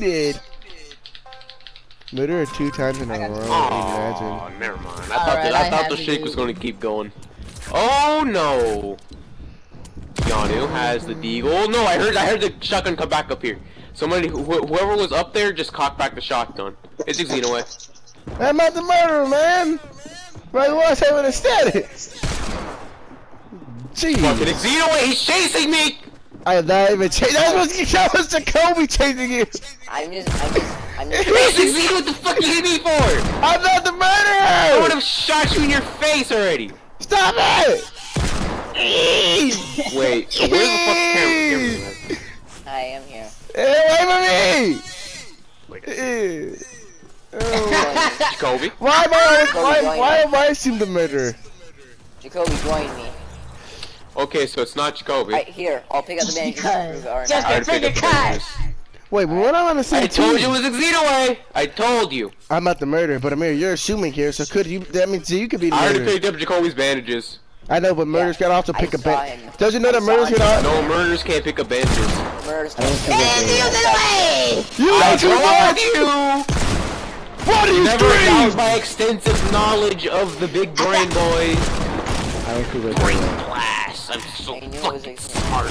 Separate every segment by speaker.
Speaker 1: did. Murder two times in a row.
Speaker 2: Oh,
Speaker 1: Imagine.
Speaker 2: never mind. I thought
Speaker 3: Alright,
Speaker 2: that, I
Speaker 3: I
Speaker 2: thought the shake
Speaker 3: do-
Speaker 2: was going to keep going. Oh no! Yanu has the deagle. Oh No, I heard I heard the shotgun come back up here. Somebody, wh whoever was up there, just cocked back the shotgun. It's a Xenoay.
Speaker 1: I'm not the murderer, man. Right, was having a status.
Speaker 2: Fucking
Speaker 1: Jeez.
Speaker 2: Fucking Xenoay, he's chasing me!
Speaker 1: I am not even chasing. That was that was Jacoby chasing you.
Speaker 4: I'm just, I'm just, I'm just.
Speaker 2: He's what the fuck you hit me for?
Speaker 1: I'm not the murderer.
Speaker 2: I would have shot you in your face already.
Speaker 1: Stop it.
Speaker 2: Wait, so where's the fuck camera? camera?
Speaker 4: I am here.
Speaker 1: Hey, wait for me. Eh. Oh.
Speaker 2: Jacoby?
Speaker 1: Why am I? Why, why am I assumed the murderer?
Speaker 4: Jacoby, join me.
Speaker 2: Okay, so it's not Jacoby.
Speaker 4: Right here, I'll pick up the bandages.
Speaker 3: Because-
Speaker 4: Or
Speaker 3: just
Speaker 2: I
Speaker 4: not.
Speaker 2: already picked up the bandages.
Speaker 1: Wait, but what I on the same
Speaker 2: I told
Speaker 1: team?
Speaker 2: you it was a Xenoay! I told you.
Speaker 1: I'm not the murderer, but Amir, you're assuming here, so could you? That means you could be the
Speaker 2: I already
Speaker 1: murderer.
Speaker 2: picked up Jacoby's bandages.
Speaker 1: I know, but murders can also
Speaker 4: I
Speaker 1: pick a
Speaker 4: saw
Speaker 1: band.
Speaker 4: him.
Speaker 1: Does you know
Speaker 4: I
Speaker 1: that
Speaker 4: saw
Speaker 1: murders
Speaker 4: him.
Speaker 1: can all?
Speaker 2: No, murders can't pick up bandages.
Speaker 4: Murders.
Speaker 1: I don't think
Speaker 4: Can't-
Speaker 1: You
Speaker 2: I
Speaker 1: know too
Speaker 2: told you!
Speaker 1: What are you
Speaker 2: Never doubt
Speaker 1: doing?
Speaker 2: my extensive knowledge of the big brain boys.
Speaker 5: I don't think
Speaker 2: Brain class. I'm so
Speaker 4: I knew it was
Speaker 2: fucking smart.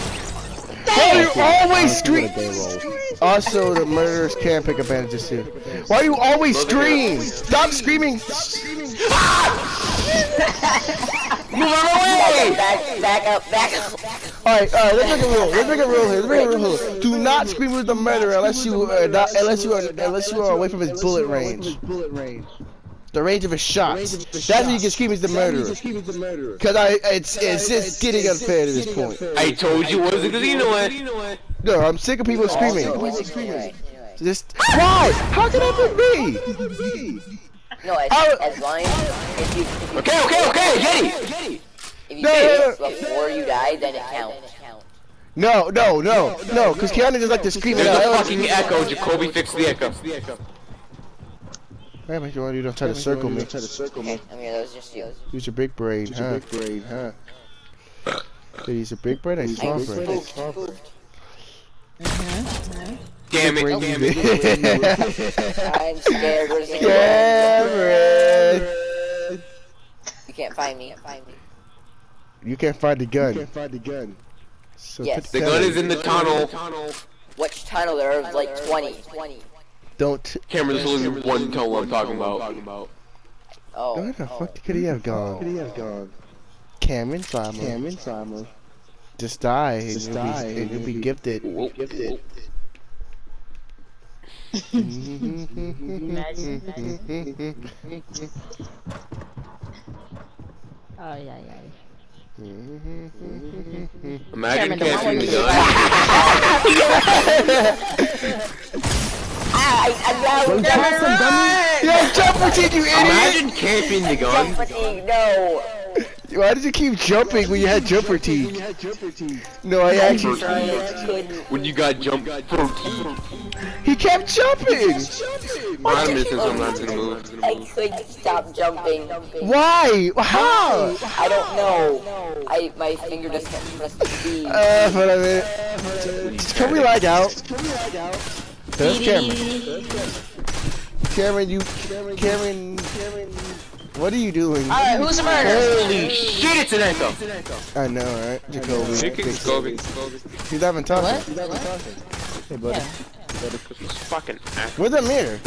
Speaker 1: Why do you always
Speaker 5: what
Speaker 1: scream?
Speaker 5: a day roll.
Speaker 1: Also, the murderers can't pick up bandages too. Why do you always scream? Stop screaming!
Speaker 2: Move out of the way!
Speaker 4: Back, back up, back up.
Speaker 1: Alright, alright, let's make a rule. Let's make a rule here. Let's make a rule here. Do not scream with the murderer unless you uh, not, unless you are unless you are away from his bullet range.
Speaker 5: Bullet range.
Speaker 1: The range of his shots. That's when you can scream he's the murderer.
Speaker 5: He was the murderer.
Speaker 1: Cause I, it's it's just getting unfair to this point.
Speaker 2: I told you it was a Xenoay.
Speaker 1: No, I'm sick of people screaming.
Speaker 4: Also, anyway, anyway.
Speaker 1: Just why? How can that be me?
Speaker 4: No, as,
Speaker 1: I-
Speaker 4: as long as if you, if you
Speaker 2: Okay, okay, okay, get it!
Speaker 4: if you
Speaker 1: No,
Speaker 4: did
Speaker 1: no,
Speaker 4: it before you died, then it counts.
Speaker 1: No, no, no, no. Cause Keanu just like to scream it
Speaker 2: There's a fucking echo. Jacoby fixed the echo.
Speaker 1: Hey, make sure you don't try to circle me.
Speaker 5: Try to circle
Speaker 4: Okay,
Speaker 5: me.
Speaker 4: I mean that was just you.
Speaker 1: Use your big brain,
Speaker 5: Use
Speaker 1: huh?
Speaker 5: your big brain, huh?
Speaker 1: Did he use a big brain or a
Speaker 4: I
Speaker 1: small brain?
Speaker 4: spooked, spooked.
Speaker 2: Damn
Speaker 1: Big
Speaker 2: it,
Speaker 1: brain,
Speaker 2: damn
Speaker 1: you
Speaker 2: it.
Speaker 4: I'm scared. Where's the
Speaker 1: Cameron!
Speaker 4: You can't find me. Find me.
Speaker 1: You can't find the gun.
Speaker 5: Can't find the gun.
Speaker 1: So
Speaker 4: Yes.
Speaker 2: The gun is in the tunnel.
Speaker 4: Which tunnel? There are like 20. 20.
Speaker 1: Don't.
Speaker 2: Cameron, this is only one tunnel I'm talking about.
Speaker 4: Oh.
Speaker 1: Where the
Speaker 4: oh.
Speaker 1: fuck could he have gone?
Speaker 5: Could he have gone?
Speaker 1: Cameron Simon.
Speaker 5: Cameron Simon.
Speaker 1: Just die. and
Speaker 5: Just
Speaker 1: you'll
Speaker 5: die,
Speaker 1: Be, and
Speaker 5: and
Speaker 1: you'll be
Speaker 5: you'll be-
Speaker 1: gifted.
Speaker 5: Gifted.
Speaker 3: Oh yeah, yeah.
Speaker 2: Imagine
Speaker 3: Cameron, don't
Speaker 2: camping the
Speaker 3: worry.
Speaker 2: gun.
Speaker 4: Ah, I, I, no,
Speaker 1: Yo, jump fatigue, you idiot!
Speaker 2: Imagine camping the gun.
Speaker 4: Jump fatigue, no.
Speaker 1: Why did you keep jumping when you had jump fatigue?
Speaker 5: had jumper teeth.
Speaker 1: No, I actually.
Speaker 4: Couldn't.
Speaker 2: When you got jump protein.
Speaker 1: He kept jumping!
Speaker 2: I'm missing something I'm gonna move.
Speaker 4: I couldn't stop jumping.
Speaker 1: Why? How?
Speaker 4: I don't know. I my finger just kept pressing B.
Speaker 1: Uh, hold on a minute. Can we lag out? There's Cameron. Cameron, you. Cameron. Cameron. What are you doing?
Speaker 3: Alright, who's the murderer?
Speaker 2: Holy shit, it's an echo.
Speaker 1: I know, right? Jacoby.
Speaker 2: Jacoby.
Speaker 1: He's not even talking.
Speaker 3: What?
Speaker 1: He's not even talking. Hey, buddy.
Speaker 3: Yeah.
Speaker 2: It's fucking ass.
Speaker 1: Where's the mirror?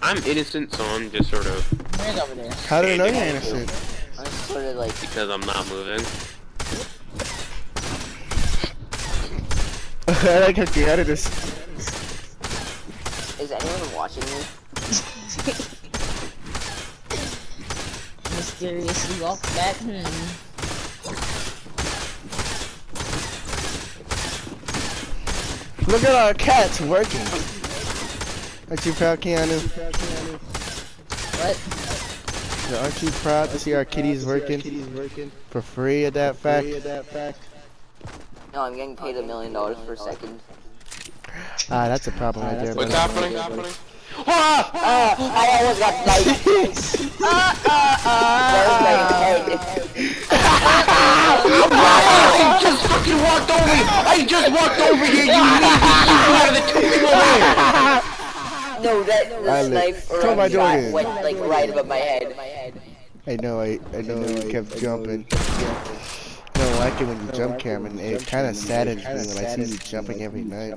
Speaker 2: I'm innocent, so I'm just sort of
Speaker 3: Where's over there?
Speaker 1: How do I know you're innocent?
Speaker 4: I'm sort of like.
Speaker 2: because I'm not moving.
Speaker 1: I like how chaotic this.
Speaker 4: Is anyone watching me?
Speaker 3: Mysteriously walk back. Hmm.
Speaker 1: Look at our cats working. Aren't you proud, Keanu?
Speaker 3: What?
Speaker 1: Aren't you proud to see our kitties working for free at that fact?
Speaker 4: No, I'm getting paid a million dollars per second.
Speaker 1: Ah, that's a problem right there.
Speaker 2: What's
Speaker 1: buddy.
Speaker 2: happening?
Speaker 4: Ah! Ah! I almost got sniped. ah! Ah! Ah! Where's?
Speaker 2: I just fucking walked over you! I just walked over here, you idiot! You out of the two
Speaker 4: No, that the
Speaker 1: I li-
Speaker 4: knife or
Speaker 1: on,
Speaker 4: shot went like right above my head.
Speaker 1: I know, I, I know you kept jumping. No, I like it when you jump, Cameron. It kind of saddens me when I see you jumping every night.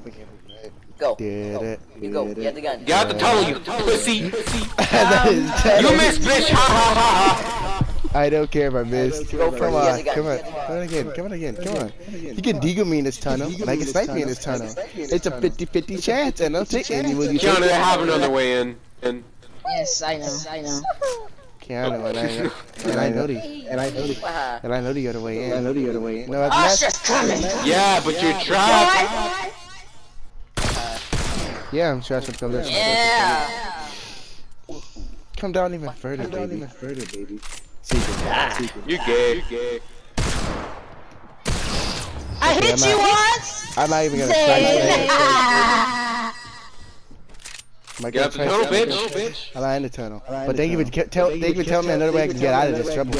Speaker 4: Go.
Speaker 1: Did
Speaker 4: Go.
Speaker 1: it?
Speaker 4: You go. You have the gun.
Speaker 2: Get out the tunnel, you pussy.
Speaker 1: that is
Speaker 2: You
Speaker 1: terrible.
Speaker 2: missed, bitch. Ha ha ha ha.
Speaker 1: I don't care if I missed.
Speaker 4: Go for
Speaker 1: Come
Speaker 4: it. He
Speaker 1: on, come on, come on again, come on again, come on. You can deagle me in this tunnel, and I can snipe me in this tunnel. It's a 50-50 chance, and I'll take any will you
Speaker 2: Keanu,
Speaker 1: take
Speaker 2: they have another way in.
Speaker 3: Yes, I know. I know.
Speaker 1: Keanu, and I, and I know the, and I know the, and I know the other way in. I know the other way in. No, it's
Speaker 3: shit's coming.
Speaker 2: yeah, but you're trapped.
Speaker 1: Yeah, I'm sure I should come this way.
Speaker 3: Yeah.
Speaker 1: Come down even further, baby. even further, baby.
Speaker 2: Ah, you're gay. You're gay.
Speaker 3: I hit
Speaker 1: I'm
Speaker 3: you
Speaker 1: not-
Speaker 3: once.
Speaker 1: I'm not even gonna try to say it.
Speaker 3: Ah.
Speaker 1: Am I
Speaker 2: Get
Speaker 1: gonna
Speaker 2: out the
Speaker 1: try
Speaker 2: tunnel,
Speaker 1: to-
Speaker 2: bitch.
Speaker 1: I'm in the tunnel. But they even ke- tell, they even tell me another way I can get out of this trouble.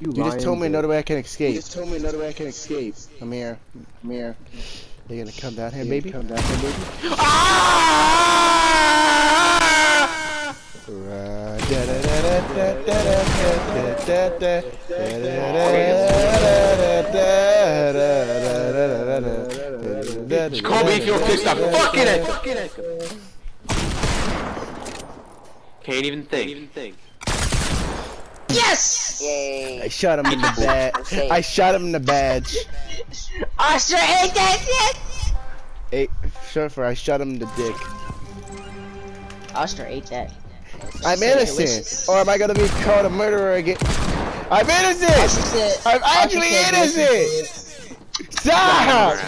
Speaker 1: You just told me another way I can escape. You just told me another way I can escape. I'm here. I'm here. You gonna come down here, baby? Come down here, baby.
Speaker 2: Jacoby, if you're pissed off, fucking it. Can't even think.
Speaker 3: Yes.
Speaker 4: Yay.
Speaker 1: I shot him in the badge. I shot him in the badge.
Speaker 3: Oscar ate that shit.
Speaker 1: Hey, surfer, I shot him in the dick.
Speaker 3: Oscar ate that.
Speaker 1: I'm innocent. Or am I gonna be called a murderer again? I'm innocent! I'm actually innocent! Stop!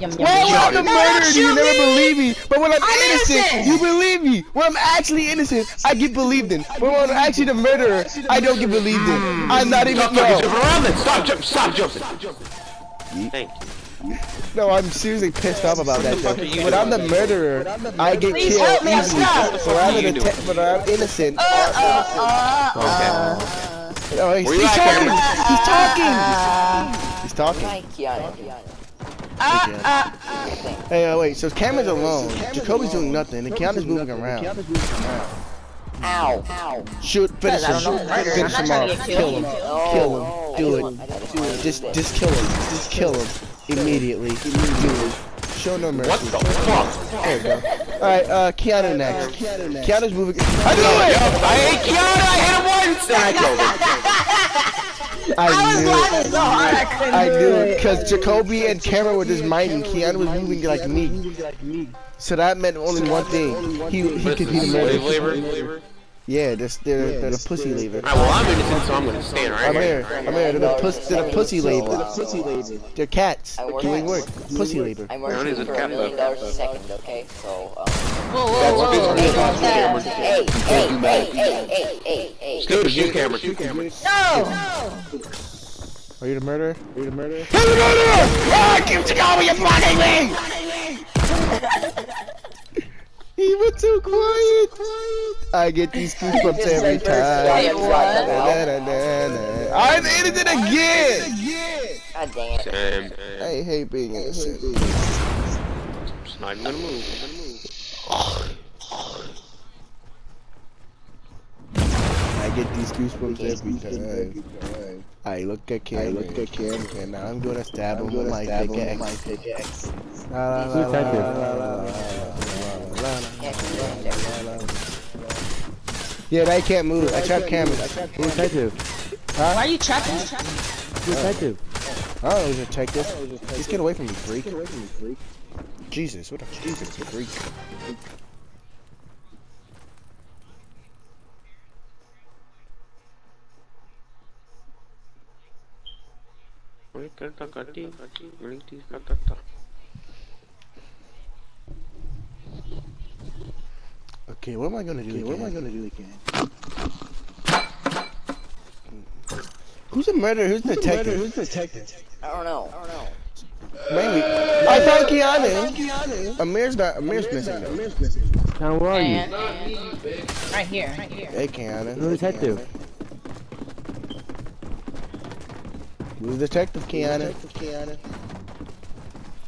Speaker 3: Yum, yum,
Speaker 1: Well, when. I'm the murderer, you never
Speaker 3: me.
Speaker 1: believe me. But when I'm,
Speaker 3: I'm
Speaker 1: innocent,
Speaker 3: innocent.
Speaker 1: you believe me. When I'm actually innocent, I get believed in. But when I'm actually the murderer, I don't get believed in. Hmm. I'm not even
Speaker 2: Stop fucking jumping
Speaker 1: no.
Speaker 2: around then. Stop jumping. Stop jumping. Thank you.
Speaker 1: No, I'm seriously pissed off about that.
Speaker 2: fuck
Speaker 1: Though.
Speaker 2: are you
Speaker 1: When I'm the murderer, I get
Speaker 3: Please
Speaker 1: killed
Speaker 3: help me, I'm
Speaker 1: easily.
Speaker 3: stuck.
Speaker 1: But
Speaker 2: fuck are
Speaker 1: I'm,
Speaker 2: you
Speaker 1: an
Speaker 2: doing?
Speaker 1: atta- but I'm innocent.
Speaker 2: Uh, uh, uh, okay.
Speaker 1: Oh, he's,
Speaker 2: Where you
Speaker 1: he's
Speaker 2: at,
Speaker 1: talking.
Speaker 2: Cameron?
Speaker 1: He's talking. He's talking.
Speaker 4: Hi, Keanu.
Speaker 1: Hey, uh, wait. So Cameron's alone. Jacoby's doing nothing, and Keanu's moving around.
Speaker 4: Ow. Ow.
Speaker 1: Shoot, finish
Speaker 3: I don't know
Speaker 1: him. Finish him off.
Speaker 3: to get
Speaker 1: Kill him.
Speaker 4: Oh,
Speaker 1: Kill him.
Speaker 4: oh,
Speaker 1: Do
Speaker 4: I
Speaker 1: it.
Speaker 4: just- I just wanted to
Speaker 1: Just,
Speaker 4: do it.
Speaker 1: just kill him. Just kill him immediately. Immediately. Show no mercy.
Speaker 2: What the fuck?
Speaker 1: There you go. All right, uh, Keanu next. Keanu's moving. I knew it.
Speaker 2: I hate Keanu. I hit him once. And I killed him.
Speaker 1: I knew it.
Speaker 3: laughing so hard I
Speaker 1: I knew
Speaker 3: it.
Speaker 1: it because Jacoby and Cameron were just minding. Keanu was moving like me. So that meant only one thing. He he could be the
Speaker 2: slave
Speaker 1: murderer.
Speaker 2: labor?
Speaker 1: Yeah, they're, they're, they're the pussy labor.
Speaker 2: Alright, well, I'm innocent, so I'm gonna stand right
Speaker 1: I'm
Speaker 2: here.
Speaker 1: here. I'm here. They're the, puss, they're the pussy labor.
Speaker 5: Pussy labor.
Speaker 1: They're cats. Doing work. Pussy labor.
Speaker 4: I'm working for a million dollars a second, okay? So, um,
Speaker 3: Whoa, whoa, whoa. Hey, hey,
Speaker 4: hey, hey, hey, hey, hey, hey, hey.
Speaker 2: Stupid shoot camera. Shoot camera.
Speaker 3: No.
Speaker 1: Are you the murderer? Are you the murderer? Who's the murderer? Ah, keep Jacoby, you're blocking me! he was too quiet. I get these goosebumps every time. I'm innocent again!
Speaker 4: God dang it.
Speaker 2: Damn.
Speaker 1: I hate being innocent.
Speaker 2: It's not even gonna move. It's gonna move.
Speaker 1: I get these goosebumps every time. I look at Cam, I look at Cam, and now I'm gonna stab him with my pickaxe. La la la la la la la la yeah, I can't move. I trap cameras. Who's detective? Huh?
Speaker 3: Why are you trapping?
Speaker 1: Who's detective? I don't know who's this. Just get away from me, freak. Jesus, what a Jesus, freak. Okay, what am I gonna do? What am I gonna do again? Who's the murderer? Who's the detective? Who's the detective?
Speaker 4: I don't know. I don't know.
Speaker 1: Maybe. I found Keanu. Amir's not. Amir's missing. though.
Speaker 5: Now where are you?
Speaker 3: And, and, right here, right here.
Speaker 1: Hey, Keanu.
Speaker 5: Who's the detective?
Speaker 1: Who's the detective, Keanu?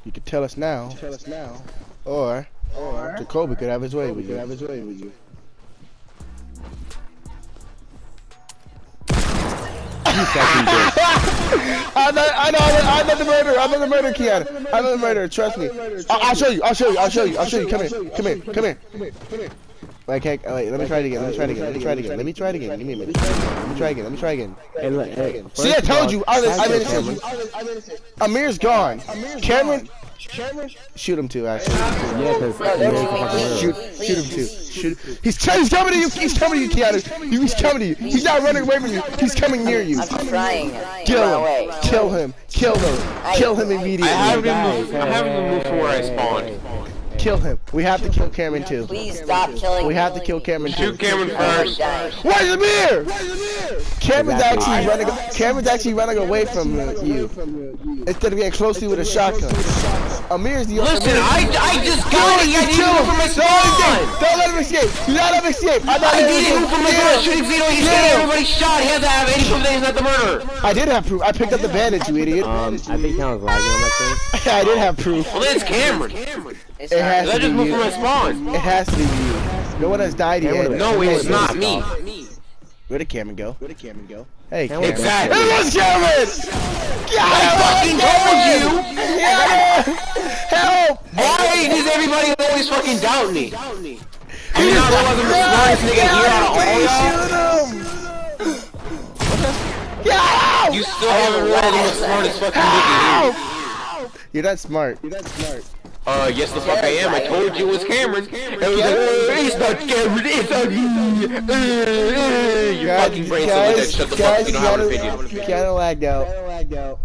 Speaker 1: You could tell us now,
Speaker 5: Tell us now.
Speaker 1: or
Speaker 5: Or
Speaker 1: Jacoby could have his way with
Speaker 5: could
Speaker 1: you.
Speaker 5: have his way with you.
Speaker 1: I know, I know, I know the murderer. I know the murderer, Keanu. I know the murderer. Trust me. I'll, I'll show you. I'll show you. I'll show you. I'll show you. Come here. Come here. Come here.
Speaker 5: Come here. Come here.
Speaker 1: Wait, okay, oh, wait, let me try it again. Let me try it again. Let me try it again. Let me try it again. Give me a minute. Let me try again. Let me try again.
Speaker 6: Hey, look, hey.
Speaker 1: See, I told you. I, I made it
Speaker 6: Cameron.
Speaker 1: simple. Amir's gone. Cameron,
Speaker 5: Cameron.
Speaker 1: shoot him too. Actually,
Speaker 6: Yeah, because
Speaker 4: No,
Speaker 1: shoot, shoot him too. Shoot. He's, he's coming to you. He's coming to you, Keanu. He's coming to you. He's not running away from you. He's coming near you.
Speaker 4: I'm trying.
Speaker 1: Kill him. Kill him. Kill him. Kill him immediately.
Speaker 2: I
Speaker 1: immediately.
Speaker 2: haven't moved. I haven't moved from where I spawned.
Speaker 1: Kill him. We have to kill Cameron too.
Speaker 4: Please stop killing
Speaker 1: We have to kill Cameron too.
Speaker 2: Shoot Cameron first.
Speaker 4: dying.
Speaker 1: Where's Amir? Cameron's actually running. Cameron's actually running away from uh, you instead of getting closely with a shotgun. Amir's the
Speaker 2: only.
Speaker 1: Listen,
Speaker 2: I, I just
Speaker 1: Kill
Speaker 2: got
Speaker 1: him,
Speaker 2: it. I
Speaker 1: you
Speaker 2: didn't
Speaker 1: kill
Speaker 2: move from my
Speaker 1: Don't let him
Speaker 2: spawn.
Speaker 1: escape. Don't let him escape. Do not let him escape. I'm not
Speaker 2: I
Speaker 1: him
Speaker 2: didn't move from my
Speaker 1: escape.
Speaker 2: spawn. Shooting Zito. He's getting everybody shot. He has to have any proof that he's not the murderer.
Speaker 1: I did have proof. I picked up the bandage, you idiot.
Speaker 6: Um, I think Cameron's lagging on my screen.
Speaker 1: I did have proof.
Speaker 2: Well, then it's Cameron.
Speaker 4: It's
Speaker 1: It has to
Speaker 2: just
Speaker 1: be
Speaker 2: moved
Speaker 1: you.
Speaker 2: from spawn.
Speaker 1: It has to be you. No one has died yet.
Speaker 2: No, it's not me.
Speaker 1: Where did Cameron go?
Speaker 5: Where did Cameron go?
Speaker 1: Hey,
Speaker 6: Cameron.
Speaker 1: Cameron.
Speaker 2: Exactly.
Speaker 1: It was Cameron!
Speaker 2: I fucking told you.
Speaker 1: Help!
Speaker 2: Why does everybody always fucking doubt me? Do you not realize I'm the smartest nigga here out of all y'all?
Speaker 1: Shoot him! Get!
Speaker 2: You still haven't realized I'm the smartest fucking nigga here.
Speaker 1: You're not smart.
Speaker 5: You're not smart.
Speaker 2: Uh, yes the fuck I am. I told you it was Cameron. It was like, uh, it's not Cameron, it's not me. Uh, uh, Your
Speaker 1: Guys,
Speaker 2: fucking brain still like that. Shut the fuck up. You don't have an opinion.
Speaker 1: Keanu lagged out.
Speaker 5: Kinda lagged out.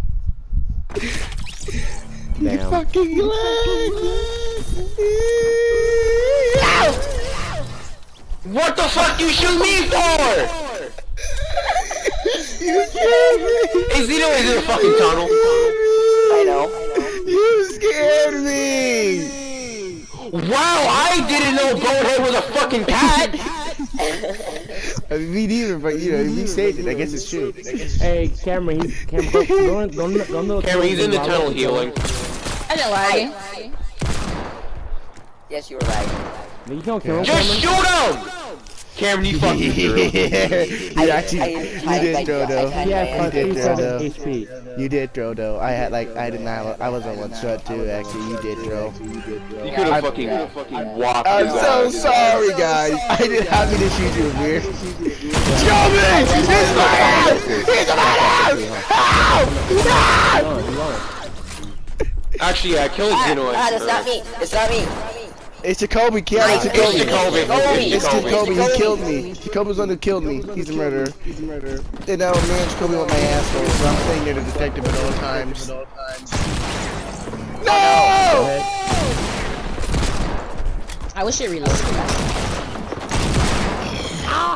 Speaker 6: Damn.
Speaker 1: Fucking lagged.
Speaker 2: What the fuck you shoot me for?
Speaker 1: You scared me.
Speaker 2: Is Zito is in a fucking tunnel?
Speaker 4: I know.
Speaker 1: You scared me.
Speaker 2: Wow, I didn't know Bonehead was a fucking cat.
Speaker 1: I mean, me neither, but you know, we saved it. I guess it's true.
Speaker 6: Hey, Cameron, he's Cameron. Go, go, in- go, in the- go
Speaker 2: Cameron, he's in the tunnel healing.
Speaker 3: I didn't lie.
Speaker 4: Yes, you were right.
Speaker 6: You don't kill him,
Speaker 2: Just
Speaker 6: Cameron.
Speaker 2: shoot him! Cameron, you fucking threw.
Speaker 1: you actually,
Speaker 4: I-
Speaker 1: you
Speaker 4: I-
Speaker 1: did
Speaker 4: I-
Speaker 1: throw
Speaker 4: I-
Speaker 1: though.
Speaker 4: I-
Speaker 6: Yeah,
Speaker 1: You
Speaker 6: plus
Speaker 1: did throw though.
Speaker 6: HP.
Speaker 1: You did throw though. I had like I didn't have. I was on one shot too. Actually, you did throw.
Speaker 2: You could have fucking, fucking walked
Speaker 1: I'm so sorry, guys. I didn't have me to shoot you, Amir. Kill me! He's my ass! He's my ass! Help!
Speaker 2: Actually, yeah, kill
Speaker 4: Ah,
Speaker 2: Zeno.
Speaker 4: ah, that's not me. It's not me.
Speaker 1: It's Jacoby. Keanu, it's
Speaker 2: It's
Speaker 1: Jacoby.
Speaker 2: Jacoby.
Speaker 1: It's
Speaker 2: It's
Speaker 1: Jacoby.
Speaker 2: Jacoby.
Speaker 1: He killed me. Jacoby's the one who killed me. He's a murderer.
Speaker 5: He's a murderer.
Speaker 1: And now me and Jacoby want my asshole, so I'm staying near the detective at all times. No!
Speaker 3: I wish it reloaded.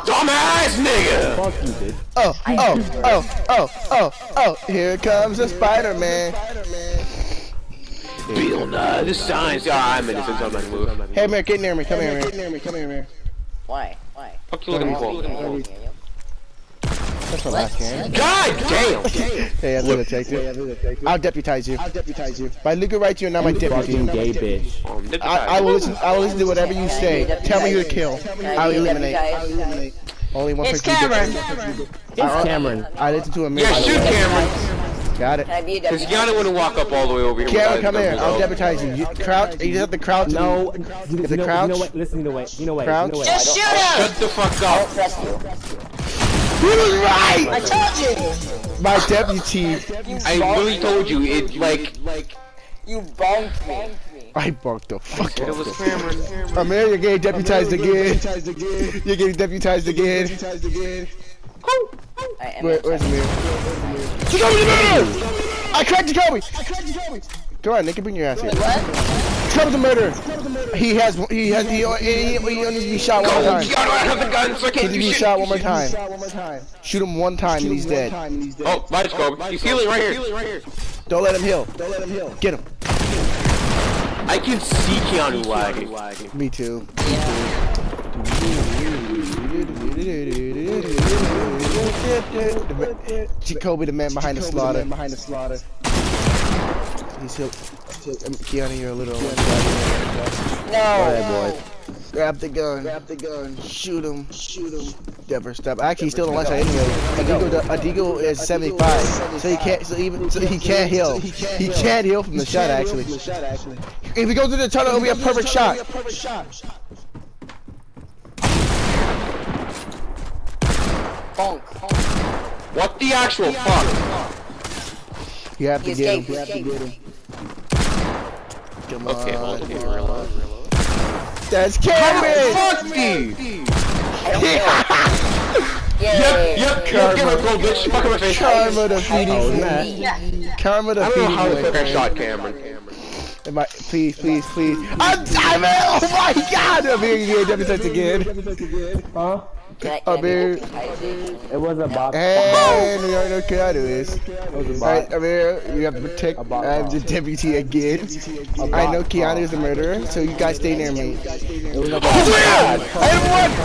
Speaker 2: Dumbass nigga!
Speaker 6: Fuck you, dude.
Speaker 1: Oh, oh, oh, oh, oh, oh, here comes a Spider-Man.
Speaker 2: Bill Nye, the signs. Ah, I'm innocent. I'm not move.
Speaker 1: Hey, man, get near me. Come here, man.
Speaker 5: Get near me. Come here, man.
Speaker 4: Why? Why?
Speaker 2: Fuck you looking for?
Speaker 1: That's the last game.
Speaker 2: God damn!
Speaker 1: Hey, I'm the detective. I'll deputize you.
Speaker 5: I'll deputize you.
Speaker 1: My legal right, you're not my
Speaker 6: Fucking
Speaker 1: deputy.
Speaker 6: gay bitch.
Speaker 2: Um,
Speaker 1: I, I will listen. I will listen to whatever you say. Tell me who to kill. I'll eliminate.
Speaker 4: Eliminate.
Speaker 1: Only one
Speaker 3: It's
Speaker 1: person.
Speaker 3: Cameron.
Speaker 6: It's Cameron.
Speaker 1: I listen to a man.
Speaker 2: Yeah, shoot Cameron.
Speaker 1: Got it.
Speaker 4: Can I be a
Speaker 2: Because
Speaker 4: deputy?
Speaker 2: Yana wouldn't walk up all the way over here.
Speaker 1: Cameron, come
Speaker 2: his
Speaker 1: here. I'll
Speaker 2: out.
Speaker 1: deputize you. You crouch. You have to crouch.
Speaker 6: No,
Speaker 1: and-
Speaker 6: you,
Speaker 1: the
Speaker 6: you know,
Speaker 1: crouch?
Speaker 6: you know what? Listen, you know what? You know what?
Speaker 1: Crouch?
Speaker 6: You know what?
Speaker 3: Just shoot him!
Speaker 2: Shut the fuck up.
Speaker 4: don't.
Speaker 1: He was
Speaker 3: I told you!
Speaker 1: My deputy.
Speaker 2: I literally told you, it, like, like...
Speaker 4: You bonked me.
Speaker 1: I barked the fuck
Speaker 2: it
Speaker 1: out.
Speaker 2: was Cameron.
Speaker 1: Amir, you're getting deputized again. You're getting deputized again.
Speaker 5: Deputized again.
Speaker 4: I am
Speaker 1: Where, where's Amir? Jacoby, the murderer! I cracked Jacoby. Come on, they can bring your ass here.
Speaker 3: What?
Speaker 1: Jacoby's a murderer. He has. He has. He, he, he, he only needs to be shot one more time.
Speaker 2: Yana, I have the gun, so I
Speaker 1: He
Speaker 2: can't
Speaker 1: needs to be shot one more time.
Speaker 5: Shot one more time.
Speaker 1: Shoot him one time and he's
Speaker 5: Shoot him one
Speaker 1: dead.
Speaker 5: time and he's dead.
Speaker 2: Oh, bye, Jacob. He's healing right here.
Speaker 1: Don't let him heal.
Speaker 5: Don't let him heal.
Speaker 1: Get him.
Speaker 2: I can see Keanu lagging.
Speaker 1: Me too. Jacoby, the man behind the slaughter.
Speaker 5: Behind the slaughter.
Speaker 1: He's he'll, um, Keanu, you're a little.
Speaker 4: No.
Speaker 1: Grab the gun. Grab the gun. Shoot him. Shoot him. Never stop. Actually, he's still on left side anyway. Adigo, Adigo is 75, so he can't. So even so he can't heal. He can't heal from the shot. Actually, if he goes to the tunnel, it'll be a perfect shot.
Speaker 4: Bonk.
Speaker 2: What the actual fuck?
Speaker 1: You have to
Speaker 4: He
Speaker 1: get him.
Speaker 4: escaped. He escaped.
Speaker 1: Come
Speaker 2: Okay, hold on.
Speaker 1: on.
Speaker 2: Reload, reload.
Speaker 1: That's Cameron.
Speaker 2: Fuck me!
Speaker 4: I don't know.
Speaker 2: Yep, yep, yep, give a gold bitch. Fuck in my face.
Speaker 1: Karma
Speaker 4: I
Speaker 1: defeating
Speaker 4: don't
Speaker 1: you.
Speaker 4: know.
Speaker 1: Karma
Speaker 2: I don't know how to
Speaker 1: you.
Speaker 2: fair shot. Cameron.
Speaker 1: Am I- Please, please, please. I'm damn it! Oh my god! I'm here again. Double touch again.
Speaker 6: Huh?
Speaker 4: Can I,
Speaker 1: Oh,
Speaker 4: can I
Speaker 1: dude.
Speaker 4: be hypnotized?
Speaker 6: It was a bot.
Speaker 1: And we already know what Keanu is.
Speaker 6: It was a
Speaker 1: Alright,
Speaker 6: bot.
Speaker 1: I'm here. We have to protect.
Speaker 6: About
Speaker 1: I'm the deputy again. I know Keanu is a murderer, so you guys stay near me.
Speaker 6: It was a
Speaker 1: Oh I have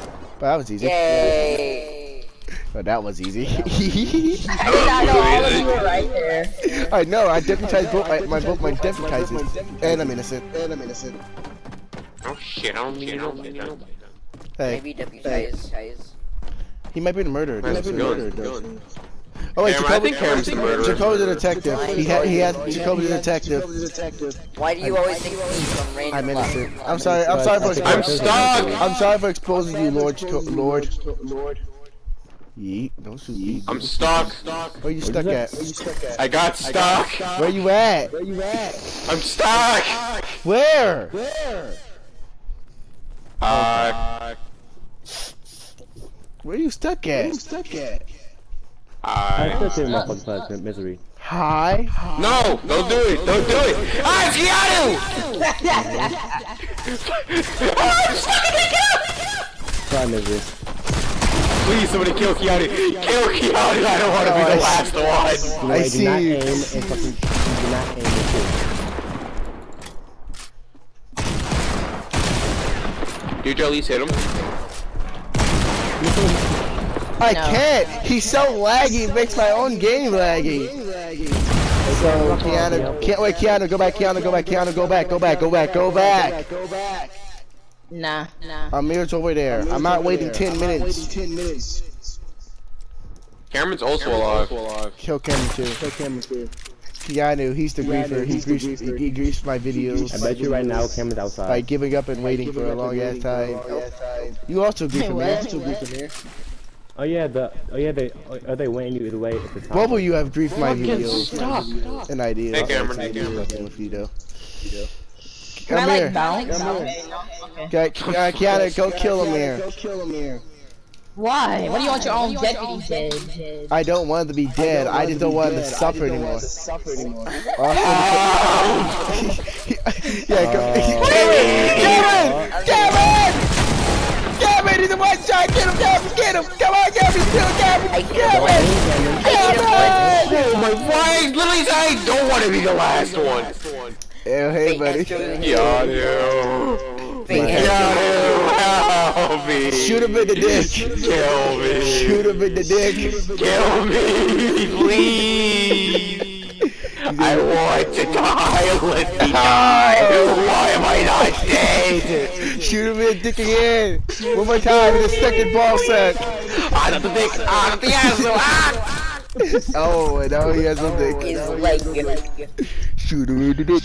Speaker 1: one! But that was easy.
Speaker 4: Yay.
Speaker 1: But that was easy.
Speaker 3: I did not know all of you were right there.
Speaker 1: I know. I deputized both my, my both my deputizers, and I'm innocent. And I'm innocent.
Speaker 2: Oh shit, I don't need no gun.
Speaker 1: Hey,
Speaker 4: Maybe deputize.
Speaker 1: he might be the murderer.
Speaker 2: Where's
Speaker 1: dude.
Speaker 2: the gun?
Speaker 1: Oh wait,
Speaker 2: Cameron, I think Cameron's the murderer.
Speaker 1: Jacoby's a detective. He had he had Jacoby's a detective.
Speaker 4: Why do you always think me from random
Speaker 1: I'm
Speaker 4: luck?
Speaker 1: innocent. I'm sorry. I'm sorry for
Speaker 2: I'm
Speaker 1: exposing.
Speaker 2: stuck!
Speaker 1: I'm sorry for exposing you, Lord. Lord. Lord. Yeet. Don't shoot me.
Speaker 2: I'm stuck.
Speaker 1: Where you stuck at?
Speaker 2: I got stuck.
Speaker 1: Where you at? Where you at?
Speaker 2: I'm stuck.
Speaker 1: Where? Where?
Speaker 2: Uh,
Speaker 1: Where you stuck at?
Speaker 6: I
Speaker 2: I.
Speaker 6: still think motherfucking class misery.
Speaker 1: Hi.
Speaker 2: No! Don't do it! Don't do it! Ah, it's Keanu! oh, I'm stuck in the kill!
Speaker 6: Try misery.
Speaker 2: Please, somebody kill Keanu! Kill Keanu! I don't want to be the last one!
Speaker 1: I
Speaker 6: do
Speaker 1: see
Speaker 6: not
Speaker 1: you.
Speaker 6: aim and fucking do not aim and shoot.
Speaker 2: Did you at least hit him?
Speaker 1: I
Speaker 3: No.
Speaker 1: can't. He's so laggy. It makes my own game laggy. So Keanu, can't wait. Keanu, go back. Keanu, go back. Keanu, go back. Go back. Go back. Go back.
Speaker 3: Nah, nah.
Speaker 1: Amir's over there. I'm not waiting 10 minutes.
Speaker 2: Cameron's also alive.
Speaker 1: Kill Cameron too. Kill Cameron too. Keanu, he's the griefer. He griefs, he, he griefs my videos.
Speaker 6: I bet you right now Cameron's outside.
Speaker 1: by giving up and waiting for a long ass time. You also grief him, man.
Speaker 6: Oh yeah, the oh yeah they oh, they waiting you either way at the top.
Speaker 1: Both of you have griefed my videos
Speaker 2: Stop!
Speaker 1: and ideas.
Speaker 2: Hey, Cameron, hey,
Speaker 1: I'm
Speaker 2: Cameron.
Speaker 1: fucking with you though.
Speaker 3: Can I
Speaker 1: Come
Speaker 3: like
Speaker 1: here.
Speaker 3: bounce? Okay, no, okay.
Speaker 1: Okay, uh, Keanu, go kill him here.
Speaker 3: Why? What do you want your own deputy dead?
Speaker 1: I don't want him to be dead. I just don't want him to suffer anymore. Yeah, go. Kevin! Kevin! Kevin! Kevin! He's a one shot! Get him, Kevin! Get him! Come on, Kevin! Kill Kevin!
Speaker 4: I hit him
Speaker 1: Kevin!
Speaker 4: once. I hit him once.
Speaker 1: Kevin!
Speaker 2: Oh my why? Literally, I don't want to be the last one.
Speaker 1: Yeah, hey, buddy.
Speaker 2: Keanu!
Speaker 4: Fake
Speaker 2: Keanu, help me!
Speaker 1: Shoot him in the dick.
Speaker 2: Kill me!
Speaker 1: Shoot him in the dick.
Speaker 2: Kill me, please! I want to die. Let me die. Why am I not dead?
Speaker 1: Shoot him in the dick again. One more time in the second ball sack.
Speaker 2: I got the dick. I got the asshole. Ah!
Speaker 1: Oh, and now he has a dick.
Speaker 4: His leg.
Speaker 1: Shoot him in the dick.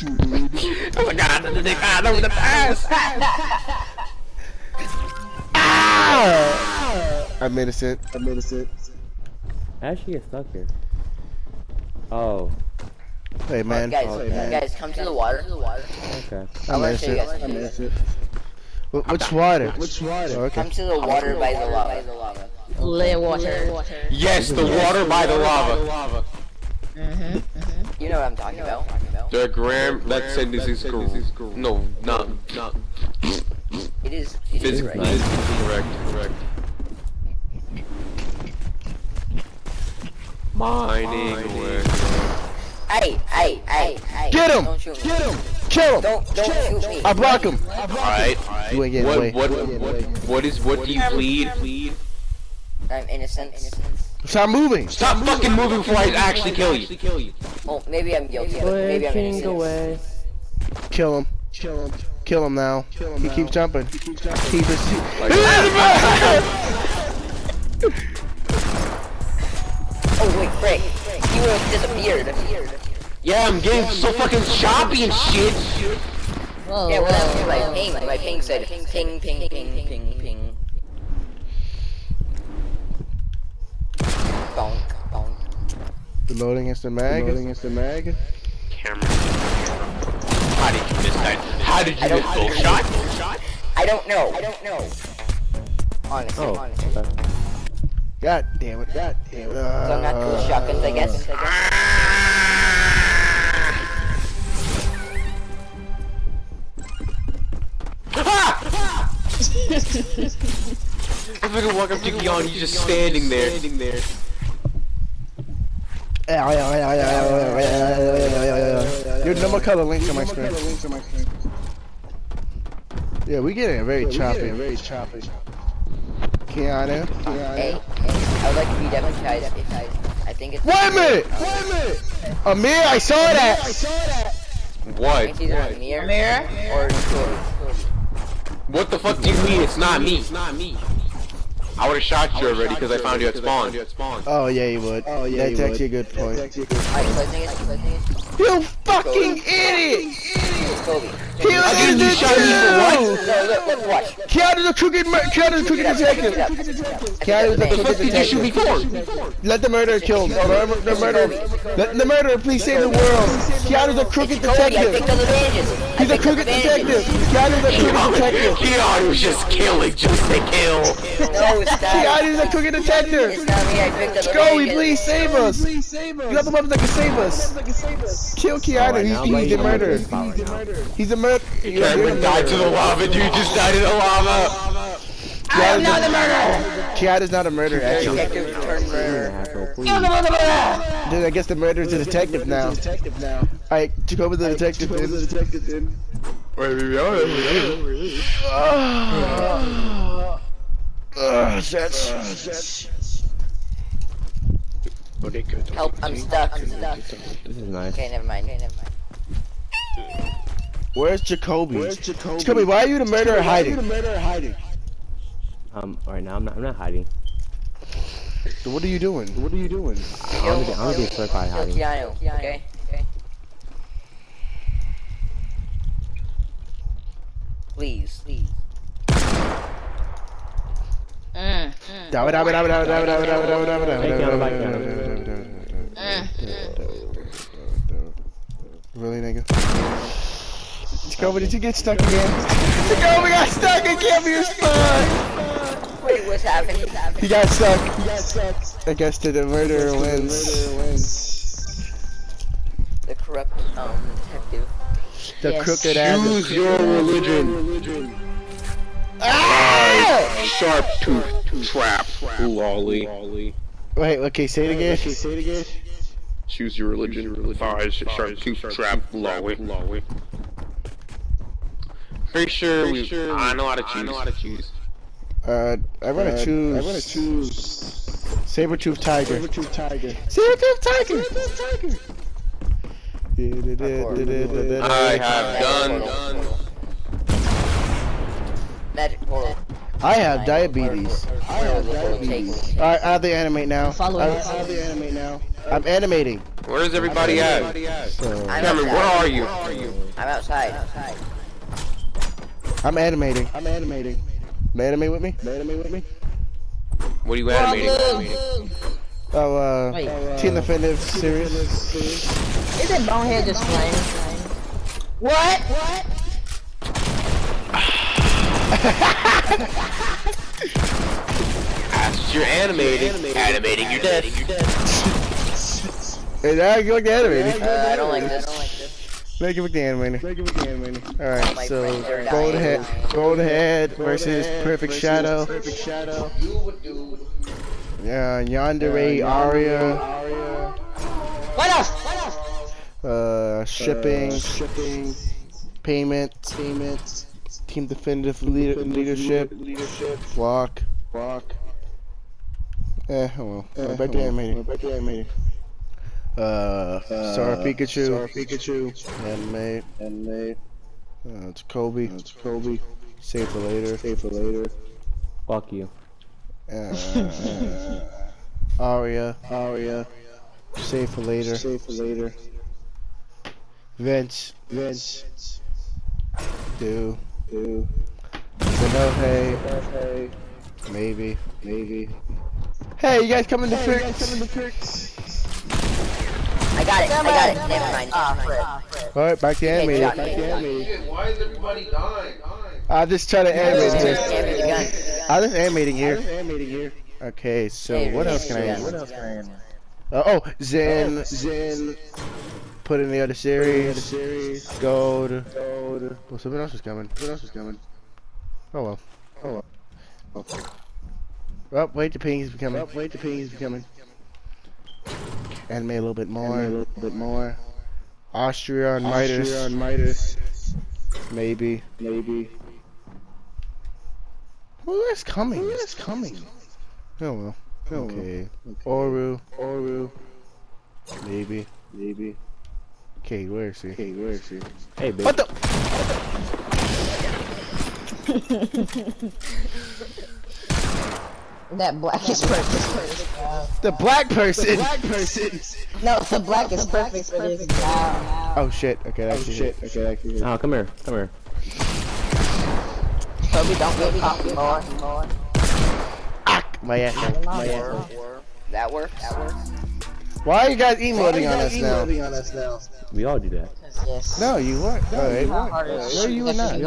Speaker 2: Oh my god, the dick. Ah, no, the ass.
Speaker 1: I'm innocent. I'm innocent.
Speaker 6: How did she get stuck here? Oh,
Speaker 1: Hey, man.
Speaker 4: Guys,
Speaker 1: Oh, man.
Speaker 4: guys, come to the water.
Speaker 6: okay.
Speaker 4: I
Speaker 1: I'm
Speaker 4: want to show you
Speaker 1: innocent. I'm innocent. Which water? Which water? Oh, okay.
Speaker 4: Come to the water by the lava.
Speaker 3: Lit water.
Speaker 2: Yes, the water by the lava.
Speaker 3: Mm-hmm.
Speaker 4: You know what I'm talking about.
Speaker 2: The gram that said this is correct. No, not not
Speaker 4: It is. It is
Speaker 2: physically
Speaker 4: right.
Speaker 2: correct. Correct. Mining with.
Speaker 4: Hey, hey, hey, hey.
Speaker 1: Get him!
Speaker 4: Don't shoot me.
Speaker 1: Get him! Kill him!
Speaker 4: Don't, don't shoot me.
Speaker 1: I block him!
Speaker 2: Alright.
Speaker 1: You ain't getting away.
Speaker 2: What what what what is what do you plead? Plead.
Speaker 4: I'm innocent.
Speaker 1: Stop moving.
Speaker 2: Stop fucking moving before I actually kill you.
Speaker 4: Oh, maybe I'm guilty, maybe I'm
Speaker 6: king,
Speaker 4: innocent.
Speaker 6: away.
Speaker 1: Kill him. Kill him. Kill him now. he keeps jumping. He keeps jumping. Keep his.
Speaker 4: Oh wait, Frank, you would have disappeared.
Speaker 2: Yeah, I'm getting so fucking choppy and shit.
Speaker 3: Whoa,
Speaker 4: Yeah, well, that's
Speaker 3: whoa,
Speaker 4: my ping. My ping said ping, ping, ping, ping, ping. Bonk, bonk.
Speaker 1: Reloading against the mag. Reloading against the mag.
Speaker 2: Camera. How did you miss that? How did you
Speaker 4: I don't-
Speaker 2: miss both shot?
Speaker 4: I don't know. I don't know. Honestly,
Speaker 6: Oh,
Speaker 4: honestly.
Speaker 6: okay.
Speaker 1: God damn it. God damn it.
Speaker 4: So I'm not cool with shotguns, I guess. I guess.
Speaker 2: Ah! If I could walk up to Gion, he's just standing there.
Speaker 1: Your number color links on my screen. Yeah, we getting very choppy. Very choppy. Keanu.
Speaker 4: Hey, hey, I would like to be deputized if I, I think it's.
Speaker 1: Wait a minute! Wait a minute! Amir, I saw that!
Speaker 2: What?
Speaker 4: It's either Amir, Amir or Cody.
Speaker 2: What the fuck do you mean it's not me? It's not me. I would have shot you already because I found you at spawn.
Speaker 1: Oh yeah, you would. Oh yeah, That's actually a good point.
Speaker 4: Alright, closing it, closing it.
Speaker 1: You fucking idiot! He was
Speaker 2: I
Speaker 1: in the
Speaker 2: do shot me for what?
Speaker 4: No, look, look, watch.
Speaker 1: Keanu's a crooked, Keanu's a crooked detective. Keanu's a
Speaker 2: What the
Speaker 1: crooked
Speaker 2: fuck did you shoot me
Speaker 1: detective.
Speaker 2: for?
Speaker 1: Let the murderer kill him. The murderer. Let the murderer please save the world. Keanu's a crooked
Speaker 4: Cody, I picked
Speaker 1: detective.
Speaker 4: Those advantages.
Speaker 1: A
Speaker 4: picked those
Speaker 1: crooked
Speaker 4: advantages.
Speaker 1: detective. Keanu's a crooked detective.
Speaker 2: Keanu just killing just to kill.
Speaker 4: No, it's not.
Speaker 1: Keanu's a crooked detective.
Speaker 4: It's not me, I picked those
Speaker 1: Joey,
Speaker 4: advantages.
Speaker 1: please save us. You got the weapons that can save us. Kill Keanu.
Speaker 6: Alright, now I'm
Speaker 1: He's, he's the
Speaker 6: you know
Speaker 1: murderer.
Speaker 6: this power now.
Speaker 1: He's a murderer.
Speaker 2: Cameron died to the lava, dude. Just died in the lava.
Speaker 1: I am not the murderer. Keanu's not a murderer, actually.
Speaker 4: Detective turned murderer.
Speaker 6: Asshole, please.
Speaker 1: Then I guess the murderer's a detective now. Alright, Jacob is the detective then. Ugh, that's...
Speaker 4: Help, I'm stuck. I'm stuck.
Speaker 6: This is nice.
Speaker 4: Okay, never mind. Okay, never mind.
Speaker 1: Where's Jacoby? Where's Jacoby? Jacoby, why are you the murderer hiding?
Speaker 6: Um, right now I'm not. I'm not hiding.
Speaker 1: So what are you doing? What are you doing?
Speaker 6: I'm gonna be, I'm gonna be certified hiding.
Speaker 4: Keanu. Okay. Okay. Please. Please.
Speaker 3: Mm, mm,
Speaker 1: Dabba dabba dabba dabba dabba dabba dabba dabba dabba dabba dabba dabba
Speaker 6: down.
Speaker 1: dabba
Speaker 3: mm.
Speaker 1: Really, nigga? Jacoby, did you get stuck again? Jacoby got stuck in Campbell's spot!
Speaker 4: Wait, what's happening? What's
Speaker 1: He got stuck. He got stuck. I guess the murderer wins.
Speaker 4: The corrupt um detective.
Speaker 1: The
Speaker 3: Yes.
Speaker 1: crooked ass.
Speaker 2: Choose your religion.
Speaker 1: Ah!
Speaker 2: Sharp tooth trap. Lolly.
Speaker 1: Wait, okay, say it again. Say it again.
Speaker 2: Choose your religion. Five. Sharp tooth trap. Lolly. Pretty sure we. I know how to choose. I know how to choose.
Speaker 1: Uh, I'm gonna choose. I'm gonna choose. Saber-tooth tiger. Saber-tooth tiger. Saber-tooth tiger.
Speaker 2: I have done.
Speaker 4: Magic portal.
Speaker 1: I have diabetes.
Speaker 4: I have diabetes.
Speaker 1: Alright, I have the animate now.
Speaker 3: Follow
Speaker 1: I have the animate now. I'm animating.
Speaker 2: Where is everybody at?
Speaker 1: So
Speaker 4: I'm
Speaker 2: Cameron, where
Speaker 4: outside.
Speaker 2: are you?
Speaker 4: I'm outside. outside.
Speaker 1: I'm animating. I'm animating. Animate with me? Animate with me?
Speaker 2: What are you animating?
Speaker 1: Oh, uh,
Speaker 3: Wait.
Speaker 1: Team Definitive series.
Speaker 3: Is it bonehead just playing? What? What?
Speaker 2: you're animating. Animating. Animating, you're dead. You're dead.
Speaker 1: hey, now you look animating.
Speaker 4: Uh, I don't like this. I don't like.
Speaker 1: Make it with the animator. Make it with the animator. All
Speaker 4: right,
Speaker 1: so Goldhead, Goldhead versus Perfect Shadow. Perfect Shadow. Yeah, Yandere, uh,
Speaker 3: Yandere Aria. Aria. What else?
Speaker 1: Uh, shipping, shipping, payment, payment, team definitive leader, leadership, leadership, block, block. Eh, oh well. Uh, back to animating.
Speaker 5: Back to animating.
Speaker 1: Uh, Sora Pikachu.
Speaker 5: Sora Pikachu.
Speaker 1: Animate.
Speaker 5: Animate.
Speaker 1: Uh, it's Kobe.
Speaker 5: It's Kobe.
Speaker 1: Save for later.
Speaker 5: Save for later.
Speaker 6: Fuck you.
Speaker 1: Uh, Aria.
Speaker 5: Aria.
Speaker 1: Save for later.
Speaker 5: Save for later.
Speaker 1: Vince.
Speaker 5: Vince.
Speaker 1: Do.
Speaker 5: Do.
Speaker 1: Sanohe.
Speaker 5: Hey.
Speaker 1: Maybe.
Speaker 5: Maybe.
Speaker 1: Hey, you guys coming to
Speaker 5: Hey, you guys coming to tricks?
Speaker 4: I got it. I got it. Never mind. Ah, frick.
Speaker 1: Alright, back to
Speaker 4: Okay,
Speaker 5: Back to animating.
Speaker 2: Why is everybody dying?
Speaker 1: I just try to animate
Speaker 4: Damn
Speaker 1: here. I just animating here.
Speaker 5: animating here.
Speaker 1: Okay, so what else can I
Speaker 4: yeah.
Speaker 1: animate?
Speaker 5: else can I animate?
Speaker 1: Uh, oh, Zen.
Speaker 5: Zen.
Speaker 1: Put in the other series.
Speaker 5: The
Speaker 1: series. Gold.
Speaker 5: Gold.
Speaker 1: Well, something else is coming.
Speaker 5: What else is coming?
Speaker 1: Oh well.
Speaker 5: Oh, well. Okay.
Speaker 1: Well, wait, the ping is becoming.
Speaker 5: Well, wait, the ping's coming.
Speaker 1: Animate a little bit
Speaker 5: More.
Speaker 1: more.
Speaker 5: A little bit more.
Speaker 1: Austria and
Speaker 5: Austria
Speaker 1: Midas.
Speaker 5: and Midas.
Speaker 1: Maybe.
Speaker 5: Maybe.
Speaker 1: Who is coming?
Speaker 5: Who is coming?
Speaker 1: Oh well.
Speaker 5: Oh, well.
Speaker 1: Okay.
Speaker 5: Okay.
Speaker 1: Oru.
Speaker 5: Oru.
Speaker 1: Maybe.
Speaker 5: Maybe.
Speaker 1: Okay, where is he?
Speaker 5: Okay, where is he?
Speaker 6: Hey, bitch.
Speaker 1: What the?
Speaker 3: That black is perfect.
Speaker 1: The black person.
Speaker 5: The Black person.
Speaker 3: No, the black is perfect for this now.
Speaker 1: Oh shit. Okay,
Speaker 5: Oh
Speaker 1: that's
Speaker 5: shit. Okay, I can hear.
Speaker 6: Oh, come here. Come here.
Speaker 3: Toby, don't get cocky, boy.
Speaker 1: My ass.
Speaker 5: My ass.
Speaker 4: That works. That works.
Speaker 1: Why are you guys emoting on us now?
Speaker 5: On us now.
Speaker 6: We all do that.
Speaker 3: Yes.
Speaker 1: No, you weren't. Alright.
Speaker 3: How hard it is.
Speaker 1: No, you were not.